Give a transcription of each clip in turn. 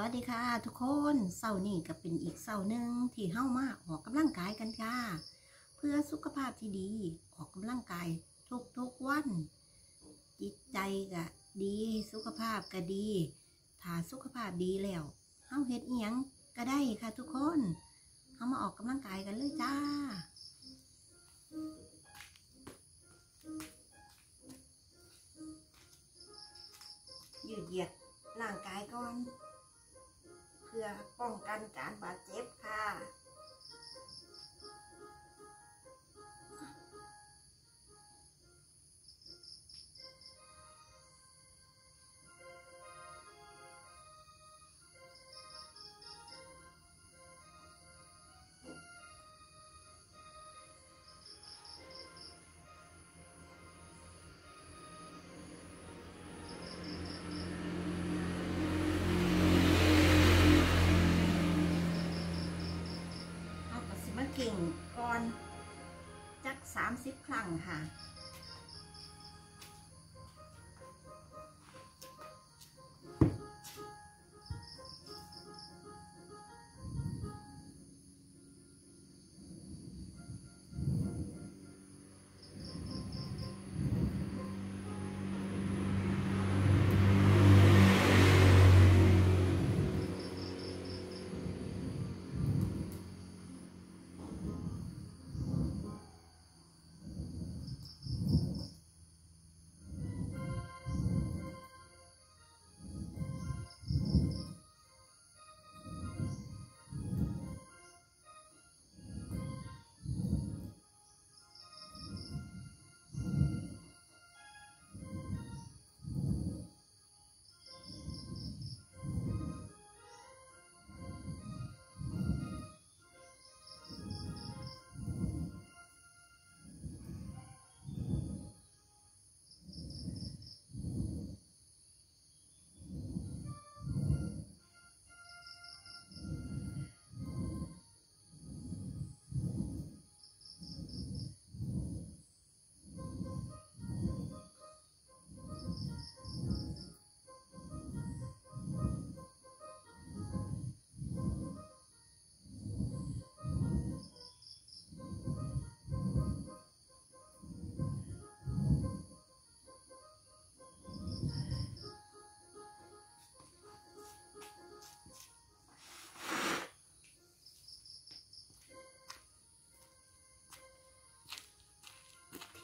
วัสดีค่ะ ทุกคนเสาร์นี้ก็เป็นอีกเสาร์หนึ่งที่เฮ้ามาออกกำลังกายกันค่ะ เพื่อสุขภาพที่ดีออกกำลังกายทุกทุกวัน จิตใจก็ดี สุขภาพก็ดี ถ้าสุขภาพดีแล้วเฮ้าเฮ็ดอียงก็ได้ค่ะ ทุกคนเฮ้ามาออกกำลังกายกันเลยจ้ายืดเหยียด พื่อป้องกันการบาดเจ็บค่ะ กิ่งก่อนจักสามสิบครั้งค่ะ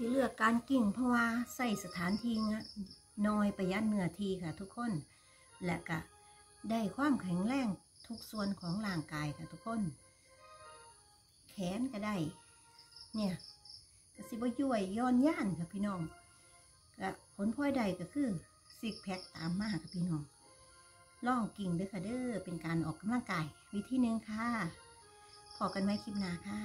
ที่เลือกการกิ่งเพราะว่าใส่สถานที่งะน้อยประหยัดเนื้อที่ค่ะทุกคน และก็ได้ความแข็งแรงทุกส่วนของร่างกายค่ะทุกคน แขนก็ได้ เนี่ยก็สิบย่วยย้อนย่านค่ะพี่น้องก็ผลพลอยใดก็คือซิกแพคตามมาค่ะพี่น้องล่องกิ่งเด้อค่ะเด้อเป็นการออกกำลังกายวิธีหนึ่งค่ะพอกันไว้คลิปหน้าค่ะ